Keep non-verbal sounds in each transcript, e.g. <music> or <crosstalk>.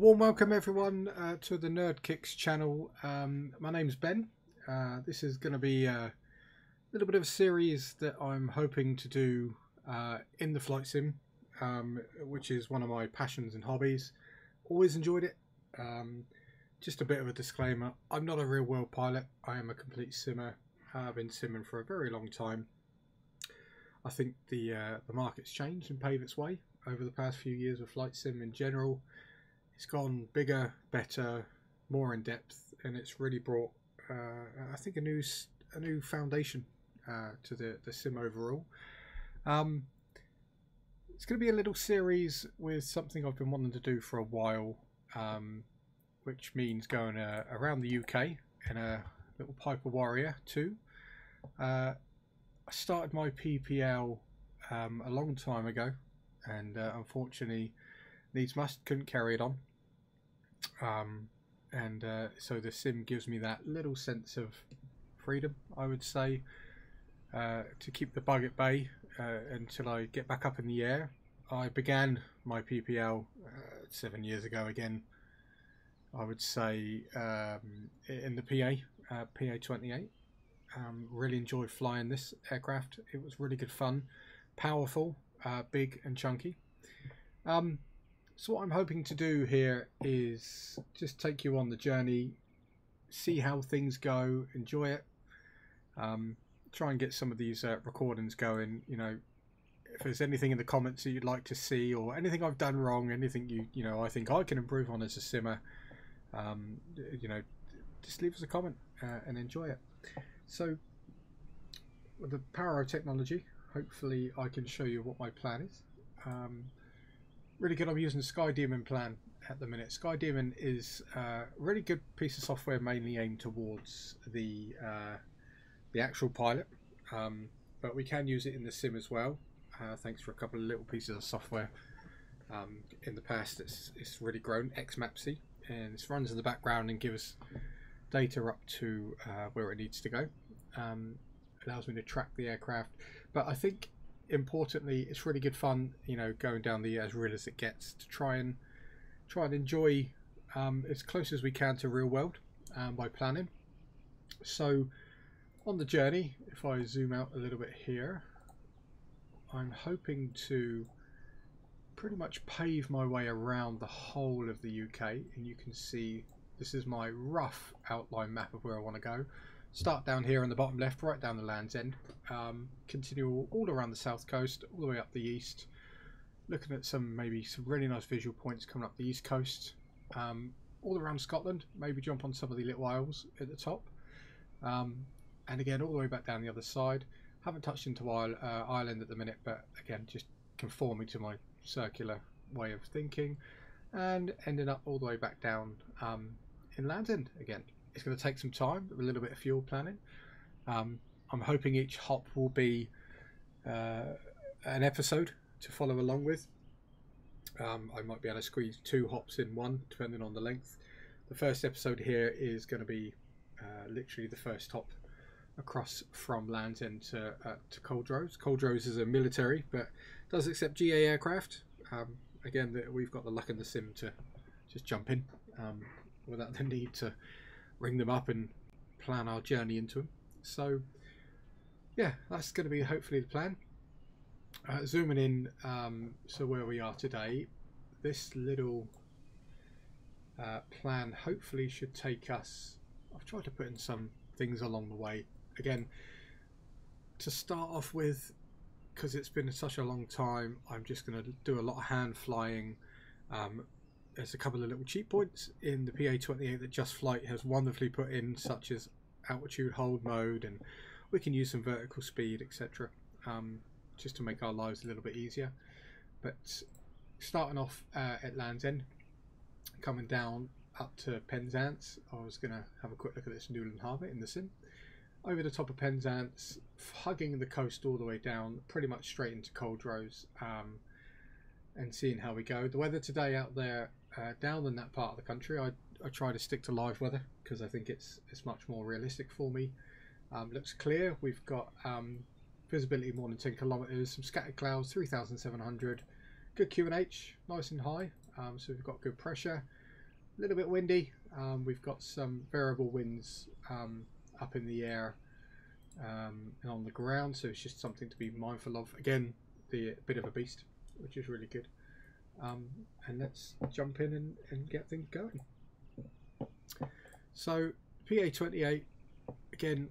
warm welcome everyone uh, to the NerdKix channel. Um, my name's Ben. Uh, this is going to be a little bit of a series that I'm hoping to do uh, in the flight sim, um, which is one of my passions and hobbies. Always enjoyed it. Um, just a bit of a disclaimer: I'm not a real world pilot. I am a complete simmer. I've been simming for a very long time. I think the uh, the market's changed and paved its way over the past few years with flight sim in general. It's gone bigger, better, more in depth, and it's really brought, uh, I think, a new a new foundation uh, to the the sim overall. Um, it's going to be a little series with something I've been wanting to do for a while, um, which means going uh, around the UK in a little Piper Warrior 2. Uh, I started my PPL um, a long time ago, and uh, unfortunately, needs must couldn't carry it on. Um, and uh, so the sim gives me that little sense of freedom, I would say, uh, to keep the bug at bay uh, until I get back up in the air. I began my PPL uh, seven years ago again. I would say um, in the PA, uh, PA 28. Um, really enjoyed flying this aircraft. It was really good fun, powerful, uh, big and chunky. Um, so what I'm hoping to do here is just take you on the journey, see how things go, enjoy it. Um, try and get some of these uh, recordings going. You know, if there's anything in the comments that you'd like to see, or anything I've done wrong, anything you you know I think I can improve on as a simmer, um, you know, just leave us a comment uh, and enjoy it. So, with the power of technology, hopefully I can show you what my plan is. Um, really good I'm using SkyDemon plan at the minute. SkyDemon is a really good piece of software mainly aimed towards the uh, the actual pilot, um, but we can use it in the sim as well. Uh, thanks for a couple of little pieces of software. Um, in the past, it's, it's really grown XMapsy, and this runs in the background and gives us data up to uh, where it needs to go. Um, allows me to track the aircraft, but I think importantly, it's really good fun. You know, going down the as real as it gets to try and try and enjoy um, as close as we can to real world um, by planning. So on the journey, if I zoom out a little bit here, I'm hoping to pretty much pave my way around the whole of the UK and you can see this is my rough outline map of where I want to go start down here on the bottom left right down the Land's End. Um, continue all around the south coast all the way up the east. Looking at some maybe some really nice visual points coming up the east coast. Um, all around Scotland maybe jump on some of the little isles at the top. Um, and again all the way back down the other side. Haven't touched into uh, Ireland at the minute but again just conforming to my circular way of thinking. And ending up all the way back down um, in Land's End again it's going to take some time, a little bit of fuel planning. Um, I'm hoping each hop will be uh, an episode to follow along with. Um, I might be able to squeeze two hops in one, depending on the length. The first episode here is going to be uh, literally the first hop across from Land's End to, uh, to Culdrose. Culdrose is a military, but does accept GA aircraft. Um, again, we've got the luck in the sim to just jump in um, without the <laughs> need to ring them up and plan our journey into them. So, yeah, that's going to be hopefully the plan. Uh, zooming in, um, so where we are today, this little uh, plan hopefully should take us. I've tried to put in some things along the way. Again, to start off with, because it's been such a long time, I'm just going to do a lot of hand flying, um, there's a couple of little cheat points in the PA28 that Just Flight has wonderfully put in, such as altitude hold mode, and we can use some vertical speed, etc., um, just to make our lives a little bit easier. But starting off uh, at Land's End, coming down up to Penzance, I was going to have a quick look at this Newlyn Harbour in the sim. Over the top of Penzance, hugging the coast all the way down, pretty much straight into Culdrose. Um, and seeing how we go. The weather today out there uh, down in that part of the country, I, I try to stick to live weather because I think it's it's much more realistic for me. Um, looks clear. We've got um, visibility more than 10 kilometers, some scattered clouds, 3,700. Good QNH, nice and high. Um, so we've got good pressure. a little bit windy. Um, we've got some variable winds um, up in the air um, and on the ground, so it's just something to be mindful of. Again, the bit of a beast, which is really good. Um, and let's jump in and, and get things going. So PA28, again,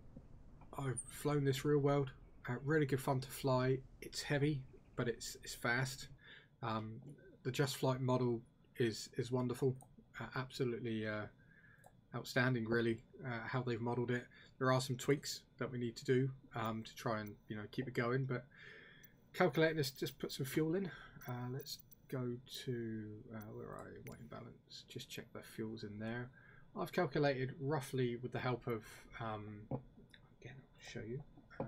I've flown this real world. Uh, really good fun to fly. It's heavy, but it's it's fast. Um, the Just Flight model is is wonderful. Uh, absolutely uh, outstanding, really, uh, how they've modelled it. There are some tweaks that we need to do um, to try and you know keep it going, but calculating this, just put some fuel in. Uh, let's go to uh, where are you? Weight and balance. Just check the fuels in there. I've calculated roughly with the help of um, again, I'll show you um,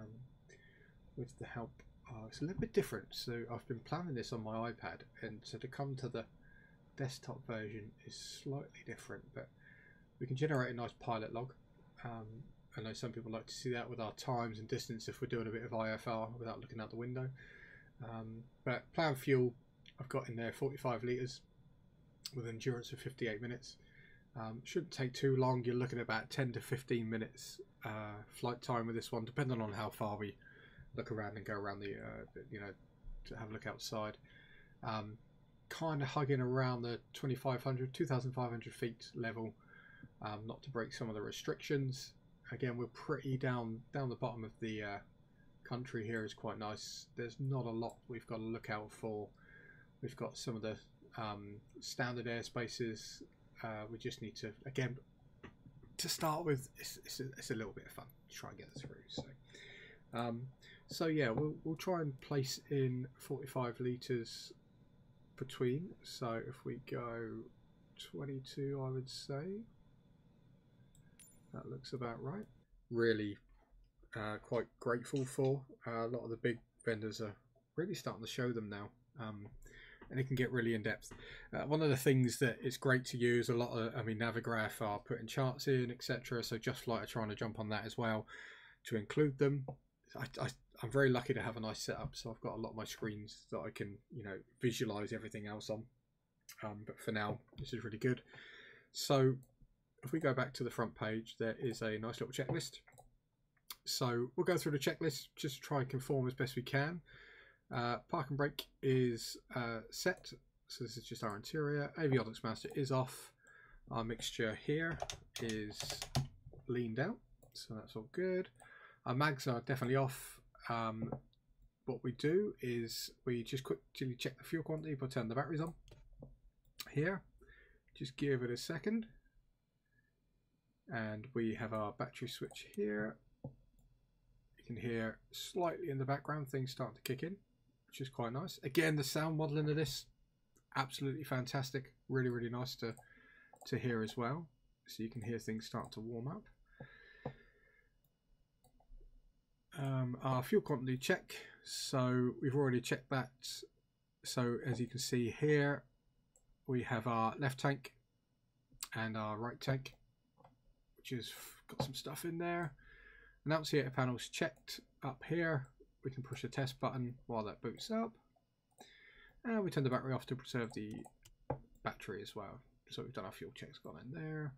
with the help. Oh, it's a little bit different. So I've been planning this on my iPad, and so to come to the desktop version is slightly different, but we can generate a nice pilot log. Um, I know some people like to see that with our times and distance if we're doing a bit of IFR without looking out the window. Um, but plan fuel, I've got in there 45 litres with endurance of 58 minutes. Um, shouldn't take too long. You're looking at about 10 to 15 minutes uh, flight time with this one, depending on how far we look around and go around the, uh, you know, to have a look outside. Um, kind of hugging around the 2500 2500 feet level um, not to break some of the restrictions again we're pretty down down the bottom of the uh, country here is quite nice there's not a lot we've got to look out for we've got some of the um, standard airspaces uh, we just need to again to start with it's, it's, a, it's a little bit of fun to try and get through so um, so yeah we'll, we'll try and place in 45 litres between. So if we go 22, I would say, that looks about right. Really uh, quite grateful for. Uh, a lot of the big vendors are really starting to show them now. Um, and it can get really in depth. Uh, one of the things that it's great to use, a lot of, I mean, Navigraph are putting charts in, etc. So Just Flight are trying to jump on that as well to include them. I, I I'm very lucky to have a nice setup, so I've got a lot of my screens that I can, you know, visualize everything else on. Um, but for now, this is really good. So if we go back to the front page, there is a nice little checklist. So we'll go through the checklist just to try and conform as best we can. Uh, park and brake is uh, set, so this is just our interior. Avionics master is off. Our mixture here is leaned out, so that's all good. Our mags are definitely off um, what we do is we just quickly check the fuel quantity by turning the batteries on here just give it a second and we have our battery switch here you can hear slightly in the background things start to kick in which is quite nice again the sound modeling of this absolutely fantastic really really nice to to hear as well so you can hear things start to warm up um, our fuel quantity check. So we've already checked that. So as you can see here, we have our left tank and our right tank, which has got some stuff in there. Annunciator panels checked up here. We can push the test button while that boots up. And we turn the battery off to preserve the battery as well. So we've done our fuel checks, gone in there.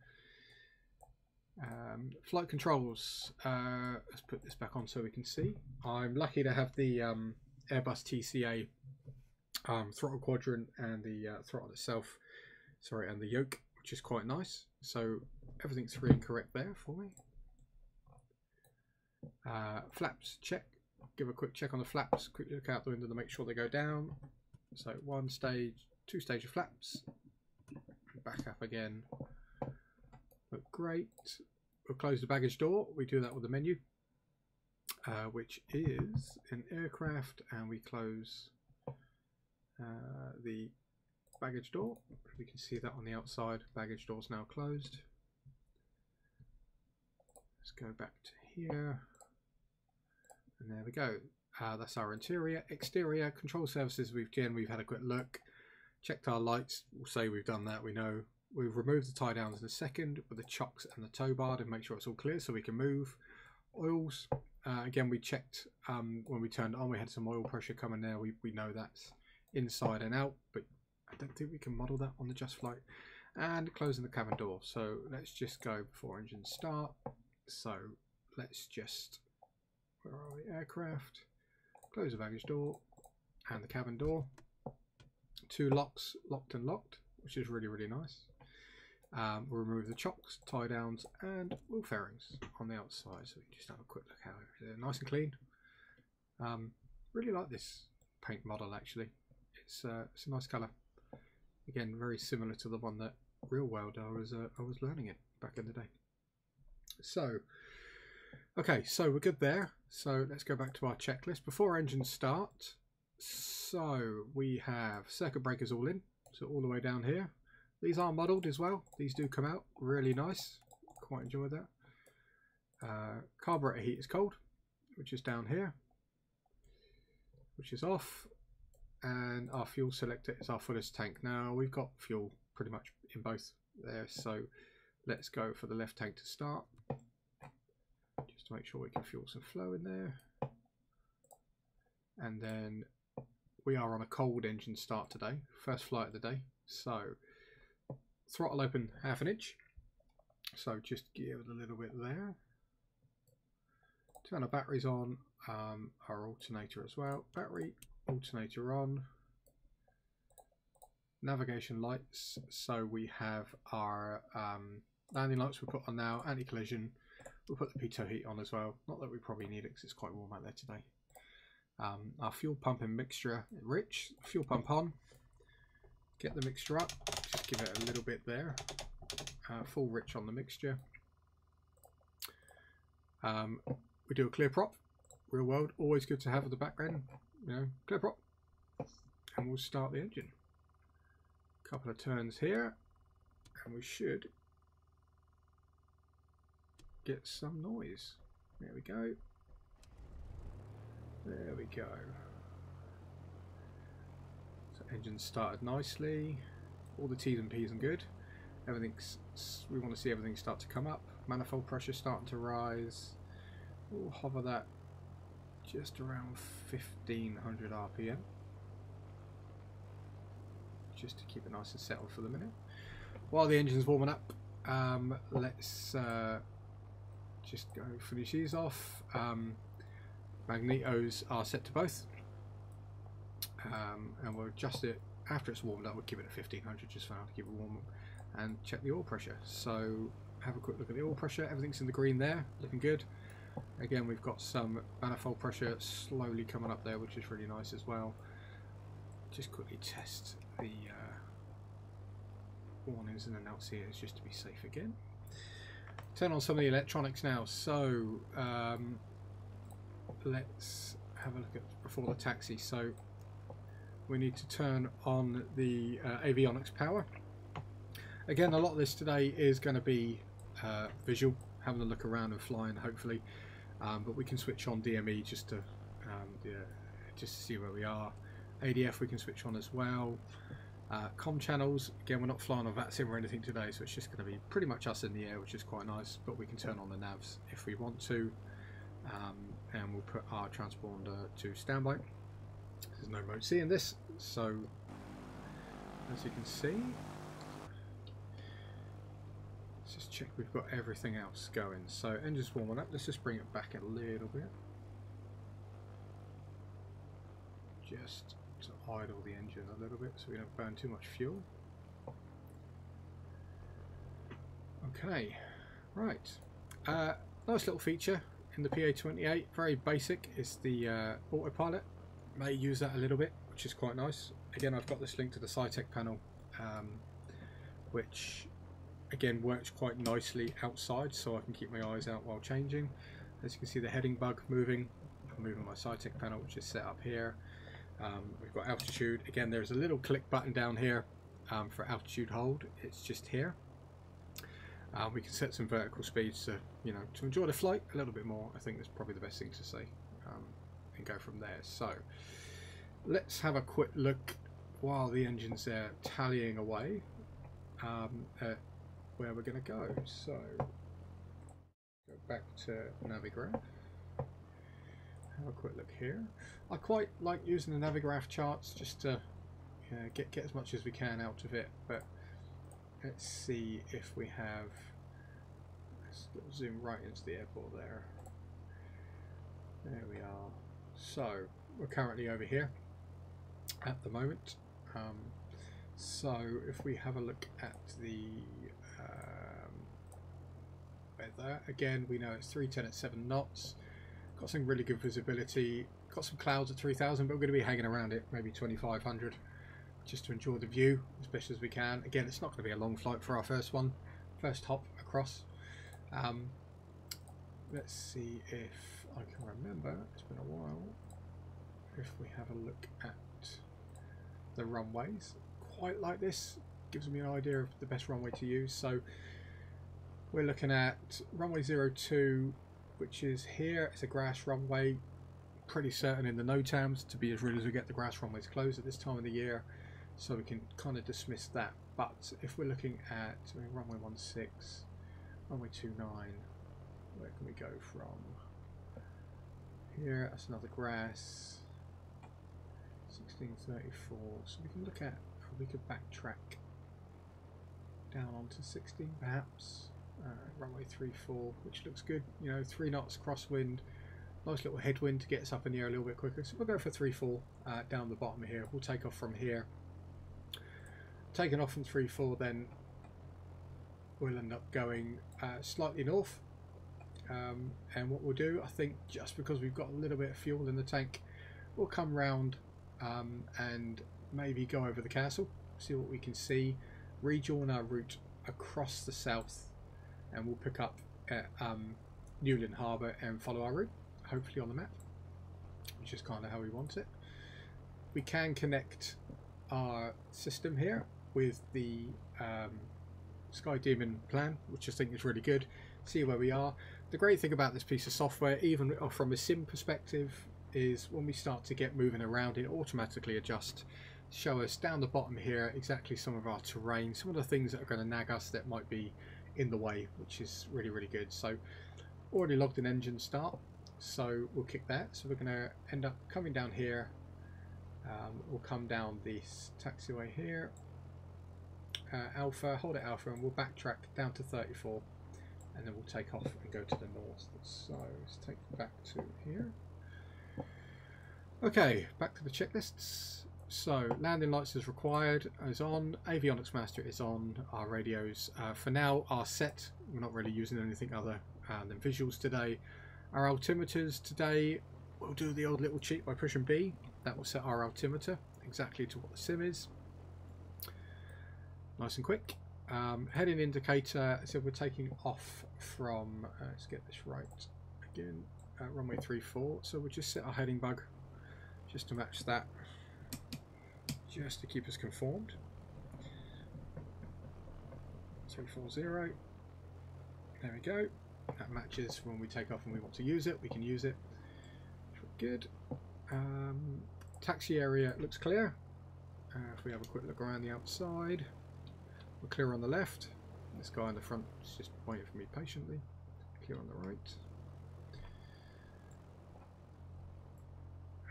Um, flight controls. Uh, let's put this back on so we can see. I'm lucky to have the um, Airbus TCA um, throttle quadrant and the uh, throttle itself. Sorry, and the yoke, which is quite nice. So everything's free and correct there for me. Uh, flaps check. Give a quick check on the flaps. Quick look out the window to make sure they go down. So one stage, two stage of flaps. Back up again Look great. We'll close the baggage door. We do that with the menu, uh, which is an aircraft, and we close uh, the baggage door. We can see that on the outside. Baggage door is now closed. Let's go back to here. And there we go. Uh, that's our interior. Exterior control surfaces. We've again we've had a quick look, checked our lights. We'll say we've done that. We know We've removed the tie downs in a second with the chocks and the tow bar to make sure it's all clear so we can move. Oils, uh, again we checked um, when we turned on, we had some oil pressure coming there. We, we know that's inside and out, but I don't think we can model that on the Just Flight. and closing the cabin door. So let's just go before engine start. So let's just, where are we, aircraft, close the baggage door and the cabin door. Two locks, locked and locked, which is really, really nice. Um, we'll remove the chocks, tie downs and wheel fairings on the outside. So we can just have a quick look how they're nice and clean. Um, really like this paint model actually. It's, uh, it's a nice colour. Again, very similar to the one that Real World I was uh, I was learning it back in the day. So, okay, so we're good there. So let's go back to our checklist before engines start. So we have circuit breakers all in, so all the way down here. These are modelled as well. These do come out really nice. Quite enjoy that. Uh, carburetor heat is cold, which is down here, which is off and our fuel selector is our fullest tank. Now we've got fuel pretty much in both there, so let's go for the left tank to start. Make sure we can fuel some flow in there. And then we are on a cold engine start today, first flight of the day. So throttle open half an inch. So just give it a little bit there. Turn our batteries on, um, our alternator as well. Battery alternator on navigation lights so we have our um, landing lights we put on now anti-collision we'll put the pitot heat on as well. Not that we probably need it because it's quite warm out there today. Um, our fuel pump and mixture rich fuel pump on. Get the mixture up. Just give it a little bit there. Uh, full rich on the mixture. Um, we do a clear prop. Real world always good to have at the background you know, clear prop. And we'll start the engine. A couple of turns here, and we should get some noise. There we go. There we go. So engine started nicely. All the T's and P's and good. Everything's we want to see everything start to come up. Manifold pressure starting to rise. We'll hover that just around 1500 RPM just to keep it nice and settled for the minute while the engine's warming up um, let's uh, just go finish these off. Um, magnetos are set to both. Um, and we'll adjust it. After it's warmed up we'll keep it at 1500 just for now to keep it warm up and check the oil pressure. So have a quick look at the oil pressure. Everything's in the green there looking good. Again, we've got some manifold pressure slowly coming up there, which is really nice as well. Just quickly test the uh, warnings and announcers just to be safe again. Turn on some of the electronics now. So um, let's have a look at before the taxi. So we need to turn on the uh, avionics power. Again, a lot of this today is going to be uh, visual, having a look around and flying, hopefully. Um, but we can switch on DME just to um, yeah, just to see where we are. ADF we can switch on as well. Uh, com channels, again we're not flying on VATSIM or anything today so it's just going to be pretty much us in the air which is quite nice but we can turn on the navs if we want to um, and we'll put our transponder to standby. There's no mode C in this so as you can see Let's just check we've got everything else going. So engine's warming up. Let's just bring it back a little bit. Just to idle the engine a little bit so we don't burn too much fuel. Okay, right. Uh, nice little feature in the PA28. Very basic. Is the uh, autopilot. May use that a little bit, which is quite nice. Again, I've got this link to the Saitek panel, um, which again works quite nicely outside so I can keep my eyes out while changing. As you can see the heading bug moving. I'm moving my Saitek panel which is set up here. Um, we've got altitude. Again there's a little click button down here um, for altitude hold. It's just here. Um, we can set some vertical speeds to, you know, to enjoy the flight a little bit more. I think that's probably the best thing to say um, and go from there. So let's have a quick look while the engine's there tallying away um, at where we're going to go. So, go back to Navigraph. Have a quick look here. I quite like using the Navigraph charts just to get, get as much as we can out of it, but let's see if we have let's zoom right into the airport there. There we are. So we're currently over here at the moment. Um, so if we have a look at the um, weather again we know it's 310 at 7 knots got some really good visibility got some clouds at 3000 but we're going to be hanging around it maybe 2500 just to enjoy the view as best as we can. Again, it's not going to be a long flight for our first one, first hop across. Um, let's see if I can remember, it's been a while, if we have a look at the runways. Quite like this, gives me an idea of the best runway to use. So we're looking at runway 02, which is here. It's a grass runway, pretty certain in the NOTAMs to be as real as we get the grass runways closed at this time of the year so we can kind of dismiss that but if we're looking at I mean, runway 16 runway 29 where can we go from here that's another grass 1634 so we can look at we could backtrack down onto 16 perhaps uh, runway 34 which looks good. You know three knots crosswind nice little headwind to get us up in the air a little bit quicker. So we'll go for 3-4 uh, down the bottom here. We'll take off from here. Taking off from 3-4 then we'll end up going uh, slightly north. Um, and what we'll do I think just because we've got a little bit of fuel in the tank we'll come round um, and maybe go over the castle see what we can see rejoin our route across the south and we'll pick up at um, Newlyn Harbour and follow our route hopefully on the map which is kind of how we want it we can connect our system here with the um, SkyDemon plan, which I think is really good. See where we are. The great thing about this piece of software, even from a sim perspective, is when we start to get moving around, it automatically adjusts. Show us down the bottom here exactly some of our terrain, some of the things that are going to nag us that might be in the way, which is really, really good. So already logged an engine start, so we'll kick that. So we're going to end up coming down here. Um, we'll come down this taxiway here, uh, alpha, hold it alpha, and we'll backtrack down to 34, and then we'll take off and go to the north. So let's take back to here. Okay, back to the checklists. So landing lights is required, is on, avionics master is on, our radios uh, for now are set, we're not really using anything other uh, than visuals today. Our altimeters today, we'll do the old little cheat by pushing B, that will set our altimeter exactly to what the sim is nice and quick. Um, heading indicator, so we're taking off from, uh, let's get this right again, uh, runway 34. So we'll just set our heading bug just to match that, just to keep us conformed. 340. There we go. That matches when we take off and we want to use it. We can use it. Good. Um, taxi area looks clear. Uh, if we have a quick look around the outside. We're clear on the left. This guy in the front is just waiting for me patiently. Clear on the right.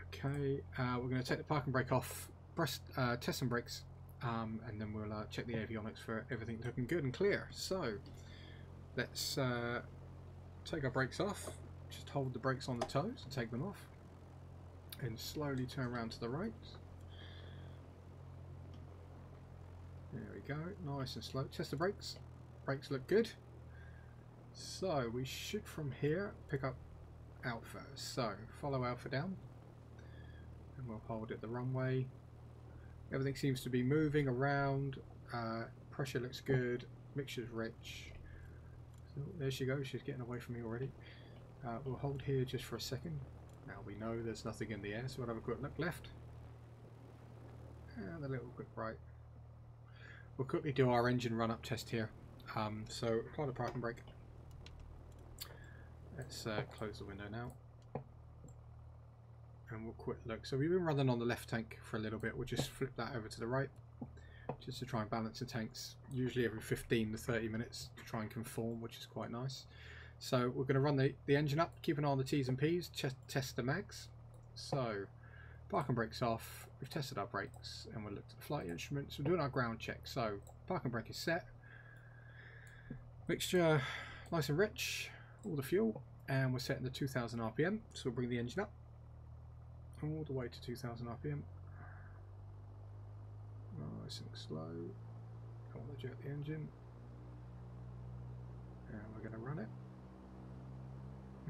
Okay, uh, we're going to take the parking brake off, press, uh, test some brakes, um, and then we'll uh, check the avionics for everything looking good and clear. So, let's uh, take our brakes off, just hold the brakes on the toes and take them off, and slowly turn around to the right. There we go, nice and slow. Test the brakes. Brakes look good. So we should from here pick up Alpha. So follow Alpha down and we'll hold it the runway. Everything seems to be moving around. Uh, pressure looks good. Mixture's rich. So there she goes. She's getting away from me already. Uh, we'll hold here just for a second. Now we know there's nothing in the air, so we'll have a quick look left. And a little quick right. We'll quickly do our engine run-up test here. Um, so apply the parking brake. Let's uh, close the window now. And we'll quick look. So we've been running on the left tank for a little bit. We'll just flip that over to the right. Just to try and balance the tanks. Usually every 15 to 30 minutes to try and conform, which is quite nice. So we're going to run the, the engine up, keep an eye on the T's and P's, test the mags. So parking brakes off, we've tested our brakes and we've looked at the flight instruments, we're doing our ground check. So parking brake is set, Mixture nice and rich, all the fuel, and we're setting the 2000 RPM, so we'll bring the engine up all the way to 2000 RPM. Nice and slow. Don't want to jet the engine. And we're going to run it.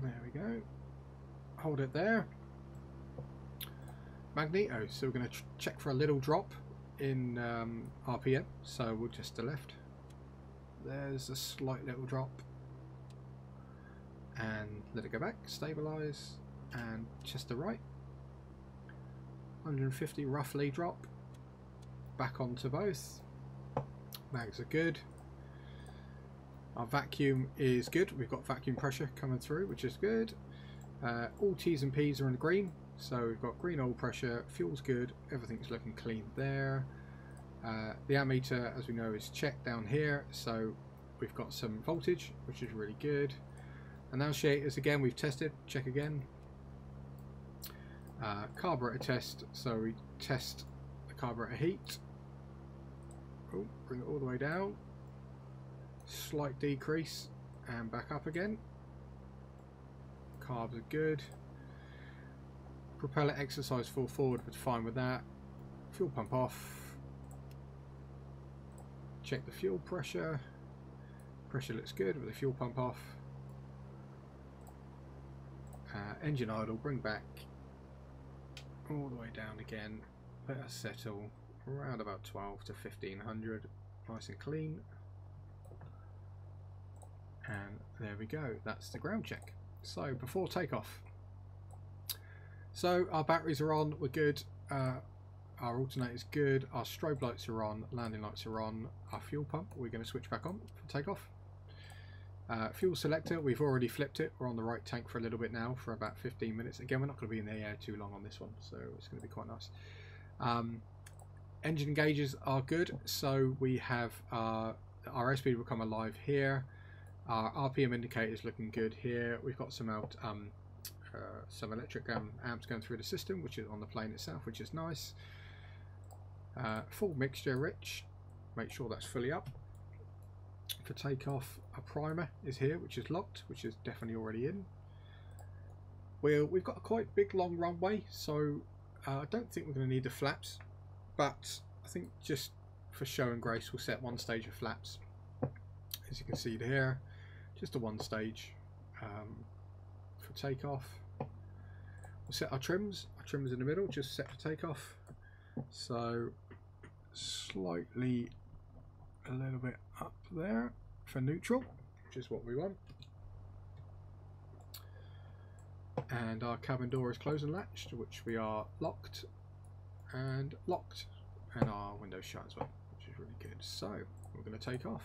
There we go. Hold it there. Magneto. So we're going to check for a little drop in um, RPM. So we'll just to left. There's a slight little drop. And let it go back. Stabilize. And just the right. 150 roughly drop. Back onto both. Mags are good. Our vacuum is good. We've got vacuum pressure coming through, which is good. Uh, all T's and P's are in the green. So we've got green oil pressure, fuel's good, everything's looking clean there. Uh, the ammeter, as we know, is checked down here, so we've got some voltage, which is really good. and now Annunciators, again, we've tested, check again. Uh, carburetor test, so we test the carburetor heat. Oh, bring it all the way down. Slight decrease, and back up again. Carbs are good. Propeller exercise full forward, but fine with that. Fuel pump off. Check the fuel pressure. Pressure looks good with the fuel pump off. Uh, engine idle, bring back all the way down again. Let us settle around about 12 to 1500. Nice and clean. And there we go. That's the ground check. So before takeoff. So our batteries are on. We're good. Uh, our alternator's good. Our strobe lights are on. Landing lights are on. Our fuel pump we're going to switch back on for takeoff. Uh, fuel selector, we've already flipped it. We're on the right tank for a little bit now for about 15 minutes. Again, we're not going to be in the air too long on this one, so it's going to be quite nice. Um, engine gauges are good, so we have uh, our airspeed will come alive here. Our RPM indicator is looking good here. We've got some out um, uh, some electric um, amps going through the system, which is on the plane itself, which is nice. Uh, full mixture rich. Make sure that's fully up. For takeoff, a primer is here, which is locked, which is definitely already in. We're, we've got a quite big long runway, so uh, I don't think we're going to need the flaps, but I think just for show and grace we'll set one stage of flaps. As you can see here, just a one stage um, for takeoff. We'll set our trims, our trims in the middle, just set for takeoff. So slightly a little bit up there for neutral, which is what we want. And our cabin door is closed and latched, which we are locked and locked. And our windows shut as well, which is really good. So, we're going to take off.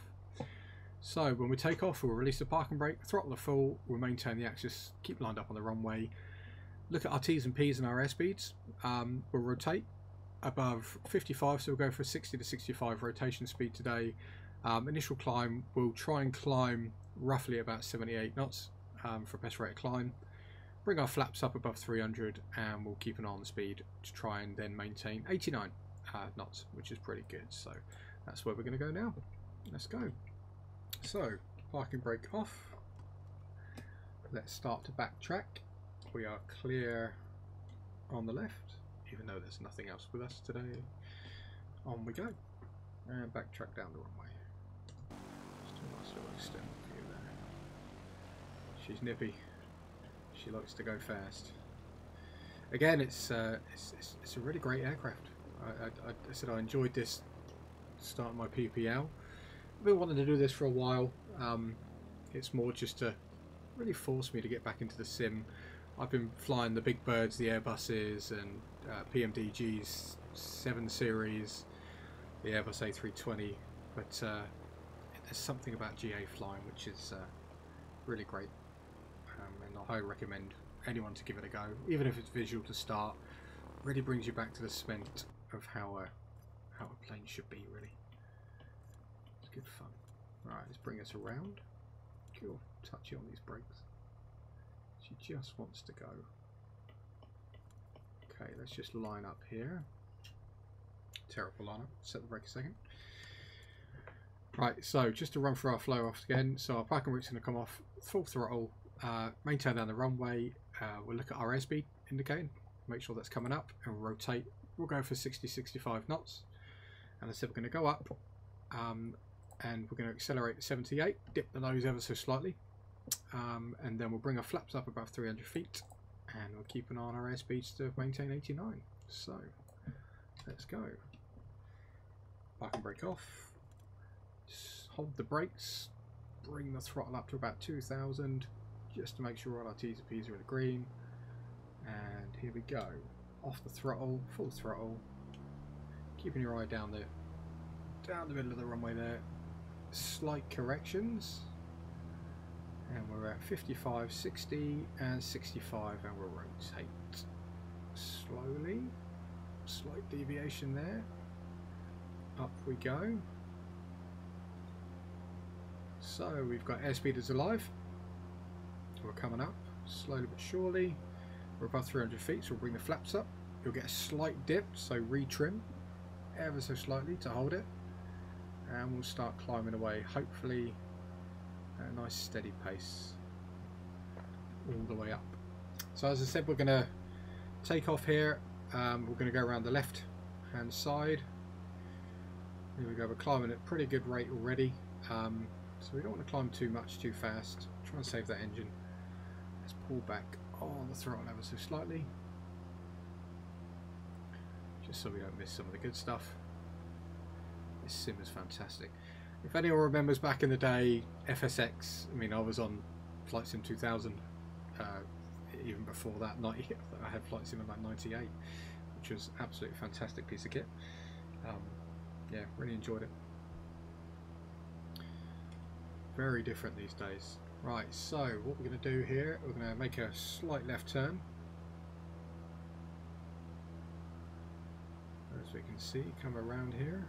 So, when we take off, we'll release the parking brake, throttle the full, we'll maintain the axis, keep lined up on the runway. Look at our T's and P's and our airspeeds. Um, we'll rotate above 55, so we'll go for 60 to 65 rotation speed today. Um, initial climb, we'll try and climb roughly about 78 knots um, for best rate of climb. Bring our flaps up above 300 and we'll keep an eye on the speed to try and then maintain 89 uh, knots, which is pretty good. So that's where we're going to go now. Let's go. So, parking brake off. Let's start to backtrack. We are clear on the left, even though there's nothing else with us today. On we go. And backtrack down the runway. She's nippy. She likes to go fast. Again, it's uh, it's, it's, it's, a really great aircraft. I, I, I, said I enjoyed this starting my PPL. I've been wanting to do this for a while. Um, it's more just to really force me to get back into the sim. I've been flying the big birds, the Airbuses and uh, PMDG's 7 Series, the Airbus A320, but uh, there's something about GA flying which is uh, really great. Um, and I highly recommend anyone to give it a go even if it's visual to start. Really brings you back to the cement of how a, how a plane should be really. It's good fun. Alright let's bring us around. Cool. Touchy on these brakes. She just wants to go. Okay let's just line up here. Terrible line up. Set the brake a second Right, so just to run through our flow off again. So our parking route's going to come off full throttle, uh, maintain down the runway. Uh, we'll look at our airspeed indicating, make sure that's coming up, and rotate. We'll go for 60-65 knots. And I said we're going to go up, um, and we're going to accelerate to 78, dip the nose ever so slightly, um, and then we'll bring our flaps up above 300 feet, and we'll keep an eye on our airspeeds to maintain 89. So let's go. Parking brake off. Hold the brakes. Bring the throttle up to about 2,000 just to make sure all our T's and P's are in the green. And here we go. Off the throttle, full throttle. Keeping your eye down the down the middle of the runway there. Slight corrections. And we're at 55, 60 and 65 and we'll rotate slowly. Slight deviation there. Up we go. So we've got airspeeders alive. We're coming up slowly but surely. We're above 300 feet, so we'll bring the flaps up. You'll get a slight dip, so retrim ever so slightly to hold it. And we'll start climbing away, hopefully at a nice steady pace all the way up. So as I said, we're going to take off here. Um, we're going to go around the left hand side. Here we go, we're climbing at a pretty good rate already. Um, so we don't want to climb too much too fast. Try and save that engine. Let's pull back on the throttle ever so slightly. Just so we don't miss some of the good stuff. This sim is fantastic. If anyone remembers back in the day, FSX, I mean I was on Flight Sim 2000, uh, even before that, 90, <laughs> I had Flight Sim in like 98, which was absolutely fantastic piece of kit. Um, yeah, really enjoyed it. Very different these days. Right, so what we're going to do here, we're going to make a slight left turn. As we can see, come around here.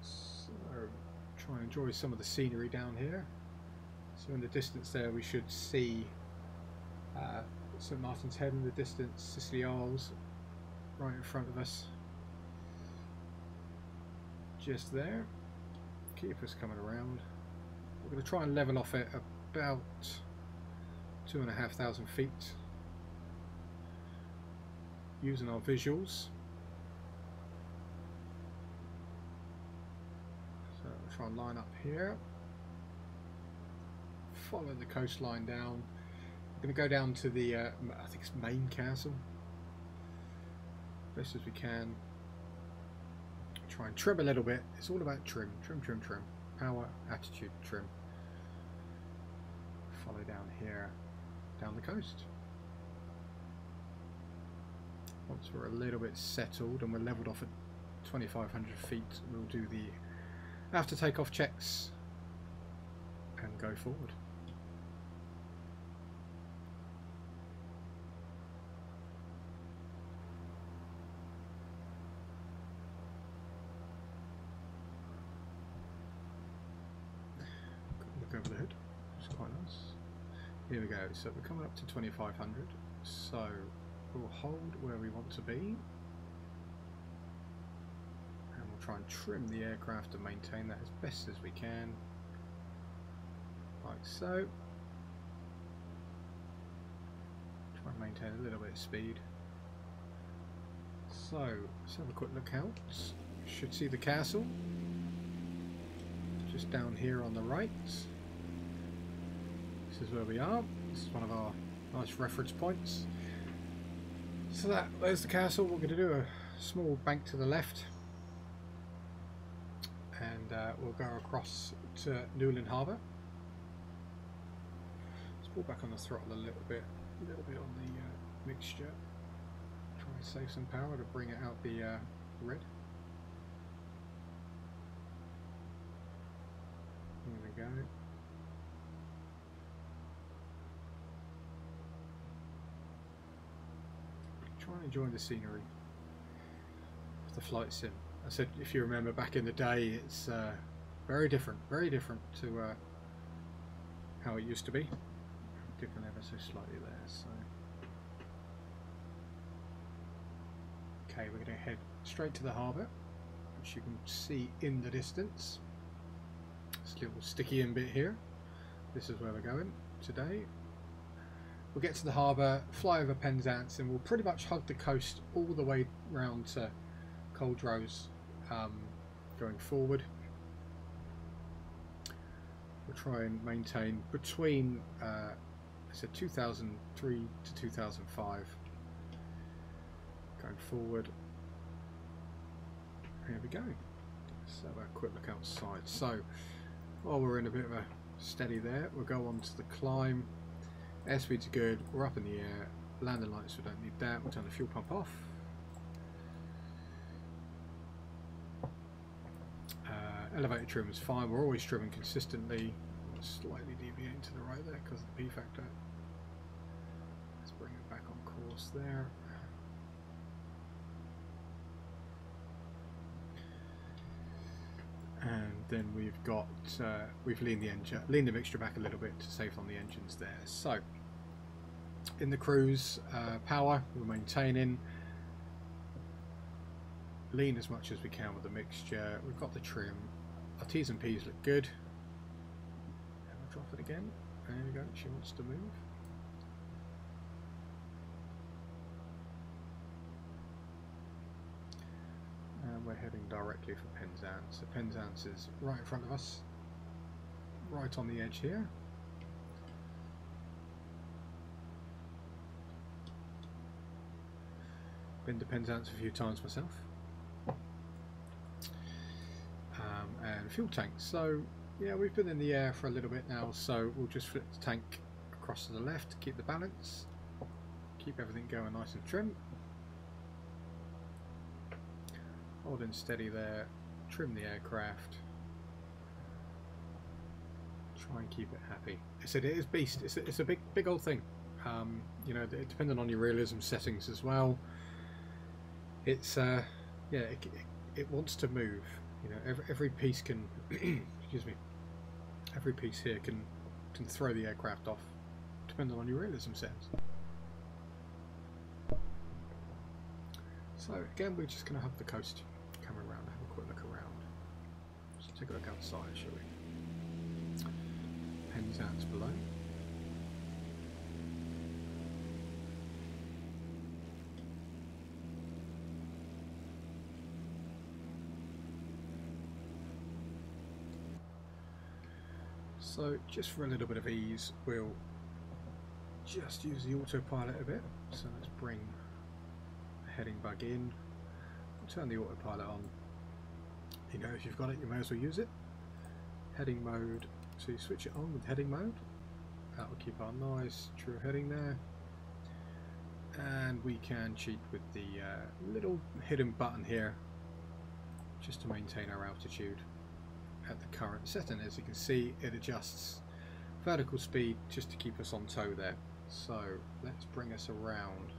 So, try and enjoy some of the scenery down here. So in the distance there we should see uh, St Martin's Head in the distance, Scilly Isles right in front of us. Just there. Keep us coming around. We're going to try and level off at about two and a half thousand feet using our visuals. So we'll try and line up here. Follow the coastline down. We're going to go down to the, uh, I think it's Maen Castle. Best as we can. Try and trim a little bit. It's all about trim, trim, trim, trim. Power, attitude, trim. Follow down here, down the coast. Once we're a little bit settled and we're leveled off at 2,500 feet, we'll do the after takeoff checks and go forward. Look over the hood, it's quite nice. Here we so we're coming up to 2,500, so we'll hold where we want to be. And we'll try and trim the aircraft and maintain that as best as we can. Like so. Try and maintain a little bit of speed. So let's have a quick look out. Should see the castle. Just down here on the right. This is where we are is one of our nice reference points so that there's the castle. We're going to do a small bank to the left, and uh, we'll go across to Newlyn Harbour. Let's pull back on the throttle a little bit, a little bit on the uh, mixture. Try and save some power to bring it out the uh, red. Here we go. Try and enjoy the scenery of the flight sim. I said, if you remember back in the day, it's uh, very different, very different to uh, how it used to be. Different ever so slightly there. So, okay, we're going to head straight to the harbour, which you can see in the distance. This little sticky in bit here. This is where we're going today. We'll get to the harbour, fly over Penzance, and we'll pretty much hug the coast all the way round to Culdrose um, going forward. We'll try and maintain between, uh, I said 2003 to 2005 going forward. Here we go. Let's have a quick look outside. So, while we're in a bit of a steady there, we'll go on to the climb. Airspeed's are good, we're up in the air. Landing lights, we don't need that. We'll turn the fuel pump off. Uh, elevator trim is fine, we're always trimming consistently. Slightly deviating to the right there because of the P factor. Let's bring it back on course there. And then we've got uh, we've leaned the engine leaned the mixture back a little bit to save on the engines there. So in the cruise uh, power we're maintaining. Lean as much as we can with the mixture. We've got the trim. Our T's and P's look good. And we'll drop it again? There we go. She wants to move and we're heading directly for Penzance. So Penzance is right in front of us, right on the edge here. Been to Penzance a few times myself. Um, and fuel tanks. So yeah, we've been in the air for a little bit now, so we'll just flip the tank across to the left to keep the balance, keep everything going nice and trim. Holding steady there, trim the aircraft. Try and keep it happy. I said it is beast. It's a, it's a big big old thing. Um, you know, depending on your realism settings as well. It's uh, yeah, it, it, it wants to move. You know, every every piece can <clears throat> excuse me. Every piece here can can throw the aircraft off, depending on your realism settings. So again, we're just going to have the coast come around, have a quick look around. Let's take a look outside, shall we? Penzance below. So just for a little bit of ease, we'll just use the autopilot a bit. So let's bring the heading bug in, turn the autopilot on. You know, if you've got it, you may as well use it. Heading mode, so you switch it on with heading mode. That will keep our nice true heading there. And we can cheat with the uh, little hidden button here just to maintain our altitude at the current setting. As you can see, it adjusts vertical speed just to keep us on tow there. So let's bring us around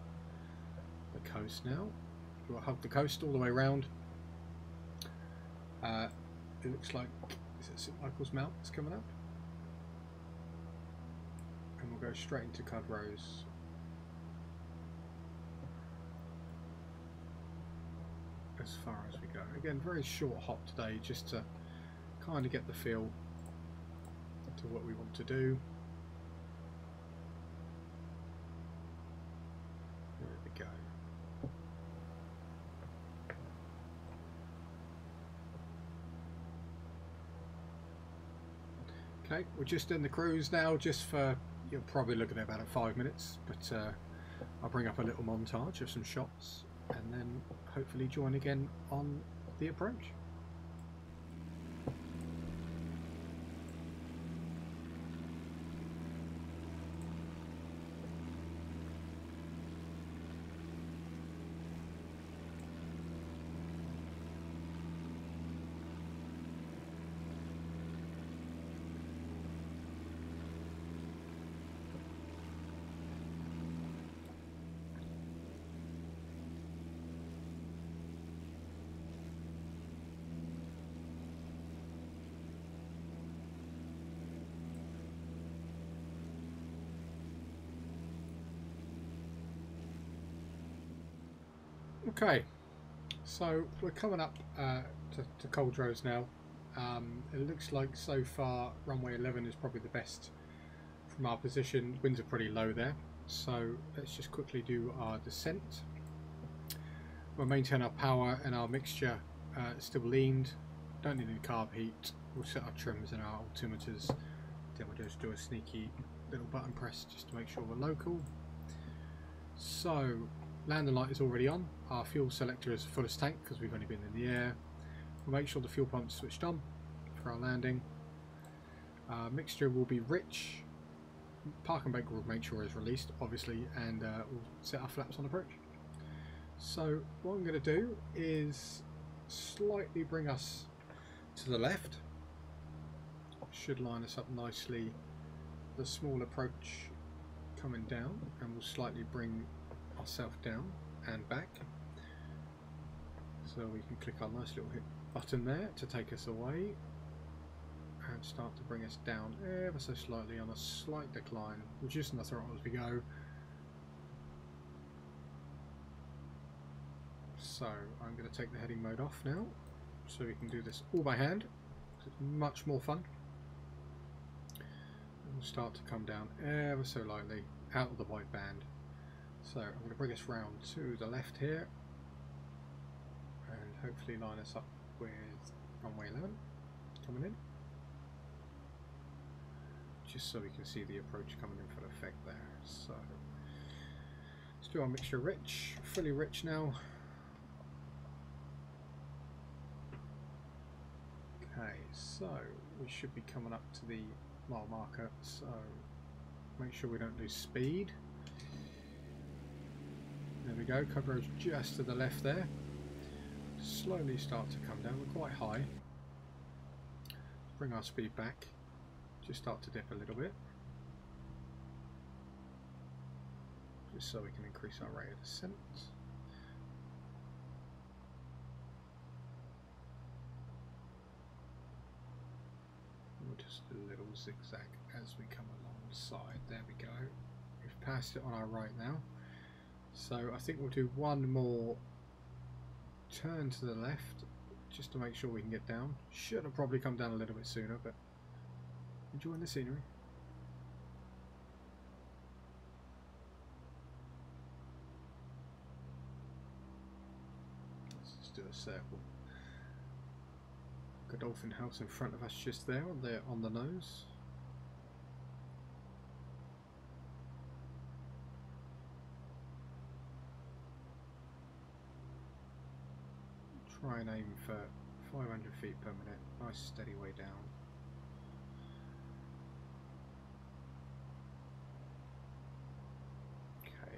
the coast now. We'll hug the coast all the way around. Uh, it looks like is it St Michael's Mount is coming up, and we'll go straight into Culdrose. As far as we go. Again, very short hop today, just to kind of get the feel to what we want to do. There we go. Okay, we're just in the cruise now, just for, you're probably looking at about five minutes, but uh, I'll bring up a little montage of some shots and then hopefully join again on the approach. Okay, So we're coming up uh, to, to now. Um, it looks like so far runway 11 is probably the best from our position. Winds are pretty low there. So let's just quickly do our descent. We'll maintain our power and our mixture uh, still leaned. Don't need any carb heat. We'll set our trims and our altimeters. Then we'll just do a sneaky little button press just to make sure we're local. So landing light is already on. Our fuel selector is full fullest tank because we've only been in the air. We'll make sure the fuel pump's switched on for our landing. Uh, mixture will be rich. Parking brake will make sure is released, obviously, and uh, we'll set our flaps on approach. So what I'm going to do is slightly bring us to the left. Should line us up nicely. The small approach coming down, and we'll slightly bring ourselves down and back. So we can click our nice little hit button there to take us away and start to bring us down ever so slightly on a slight decline, reducing the throttle as we go. So I'm going to take the heading mode off now so we can do this all by hand. It's much more fun. And we'll start to come down ever so lightly out of the white band. So I'm going to bring us round to the left here. And hopefully line us up with runway 11 coming in. Just so we can see the approach coming in for effect there. So let's do our mixture rich fully rich now. Okay so we should be coming up to the mile marker. So make sure we don't lose speed there we go cover is just to the left there slowly start to come down. We're quite high. Bring our speed back. Just start to dip a little bit. Just so we can increase our rate of descent. We'll just a little zigzag as we come alongside. There we go. We've passed it on our right now. So I think we'll do one more turn to the left just to make sure we can get down. Should have probably come down a little bit sooner, but enjoying the scenery. Let's just do a circle. Godolphin House in front of us just there, there on the nose. And aim for 500 feet per minute. Nice steady way down. Okay.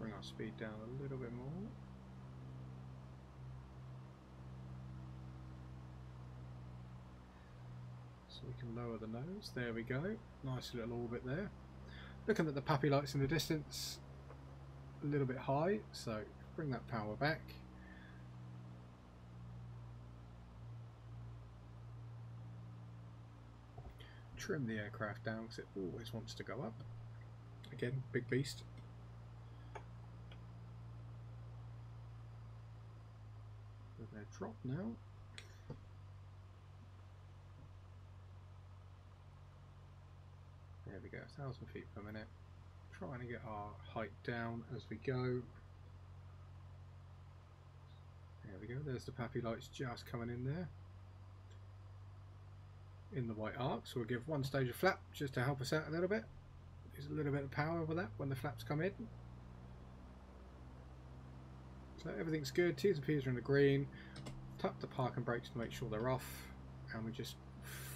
Bring our speed down a little bit more. So we can lower the nose. There we go. Nice little orbit there. Looking at the PAPI lights in the distance, a little bit high, so bring that power back. Trim the aircraft down because it always wants to go up. Again, big beast. They're dropped now. There we go, 1,000 feet per minute. Trying to get our height down as we go. There we go, there's the PAPI lights just coming in there. In the white arc, so we'll give one stage of flap just to help us out a little bit. There's a little bit of power over that when the flaps come in. So everything's good, T's and P's are in the green. Tap the parking brakes to make sure they're off. And we just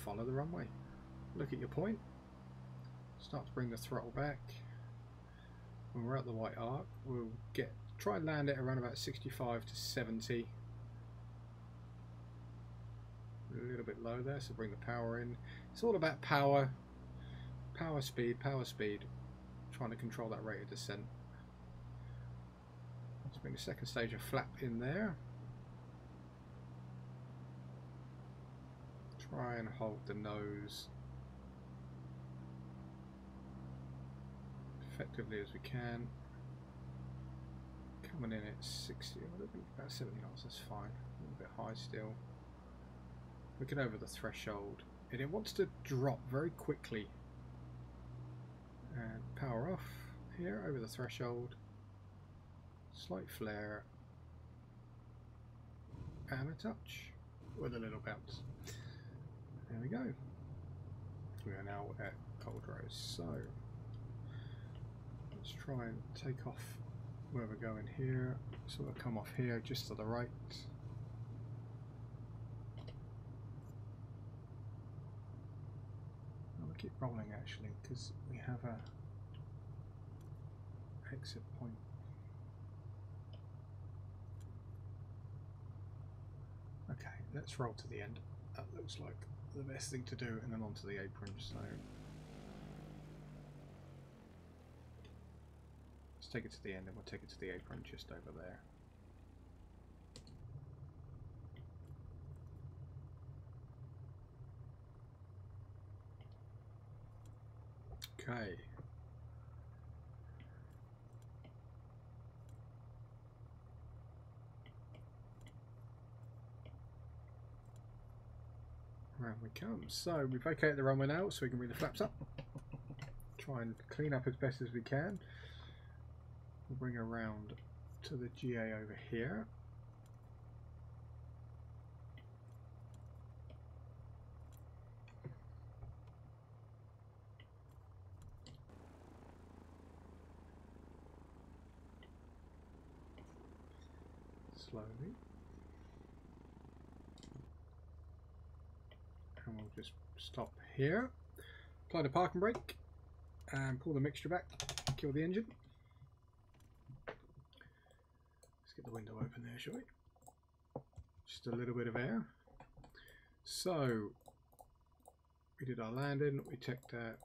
follow the runway. Look at your point. Start to bring the throttle back. When we're at the white arc, we'll get try and land it around about 65 to 70. A little bit low there, so bring the power in. It's all about power, power speed, power speed. Trying to control that rate of descent. Let's bring the second stage of flap in there. Try and hold the nose effectively as we can. Coming in at 60, about 70 knots, that's fine. A little bit high still. Looking over the threshold. And it wants to drop very quickly. And power off here over the threshold. Slight flare. And a touch with a little bounce. There we go. We are now at Culdrose. So let's try and take off where we're going here. So we'll come off here just to the right. I'll keep rolling actually because we have a exit point. Okay, let's roll to the end. That looks like the best thing to do and then onto the apron. So let's take it to the end and we'll take it to the apron just over there. Okay. Around we come. So we vacate the runway now so we can bring the flaps up. <laughs> Try and clean up as best as we can. We'll bring around to the GA over here. Slowly. and we'll just stop here apply the parking brake and pull the mixture back kill the engine let's get the window open there shall we just a little bit of air so we did our landing we checked uh,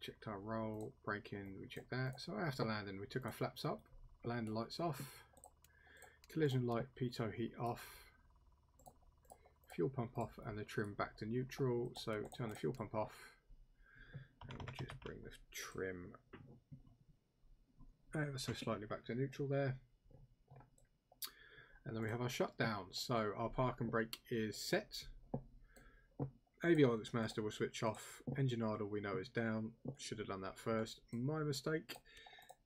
checked our roll braking we checked that so after landing we took our flaps up landing lights off collision light pitot heat off fuel pump off and the trim back to neutral. So turn the fuel pump off and we'll just bring the trim ever so slightly back to neutral there. And then we have our shutdown. So our parking brake is set. Avionics master will switch off. Engine idle we know is down. Should have done that first. My mistake.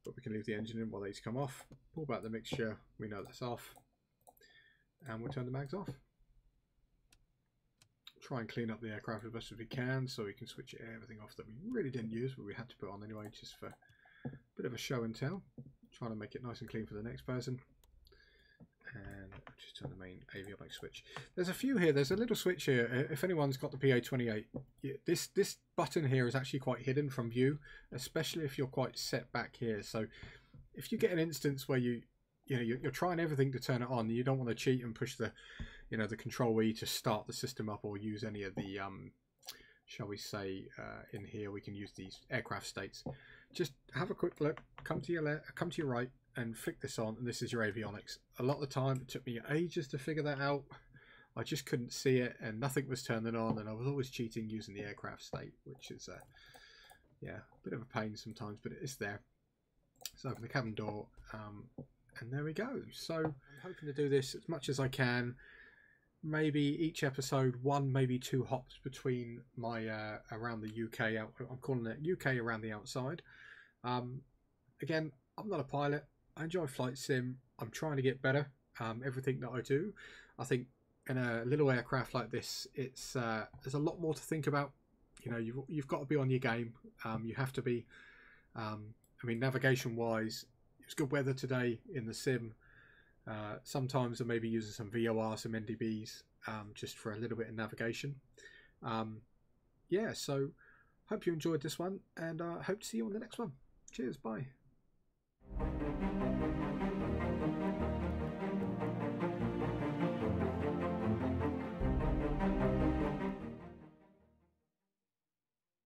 But we can leave the engine in while these come off. Pull back the mixture. We know that's off. And we'll turn the mags off try and clean up the aircraft as best as we can so we can switch everything off that we really didn't use but we had to put on anyway just for a bit of a show and tell trying to make it nice and clean for the next person just turn the main avionics switch. There's a few here. There's a little switch here. If anyone's got the PA28 this this button here is actually quite hidden from view especially if you're quite set back here. So if you get an instance where you you know you're, you're trying everything to turn it on you don't want to cheat and push the you know the control E to start the system up or use any of the um, shall we say uh, in here we can use these aircraft states. Just have a quick look. Come to your left come to your right and flick this on and this is your avionics. A lot of the time it took me ages to figure that out. I just couldn't see it and nothing was turning on and I was always cheating using the aircraft state which is a yeah a bit of a pain sometimes but it is there. So open the cabin door um, and there we go. So I'm hoping to do this as much as I can. Maybe each episode one maybe two hops between my uh, around the UK out I'm calling it UK around the outside. Um, again I'm not a pilot I enjoy flight sim I'm trying to get better um, everything that I do I think in a little aircraft like this it's uh, there's a lot more to think about you know you've, you've got to be on your game um, you have to be um, I mean navigation wise it's good weather today in the sim uh, sometimes I may be using some VOR, some NDBs, um, just for a little bit of navigation. Um, yeah, so hope you enjoyed this one, and uh, hope to see you on the next one. Cheers, bye. Thank you.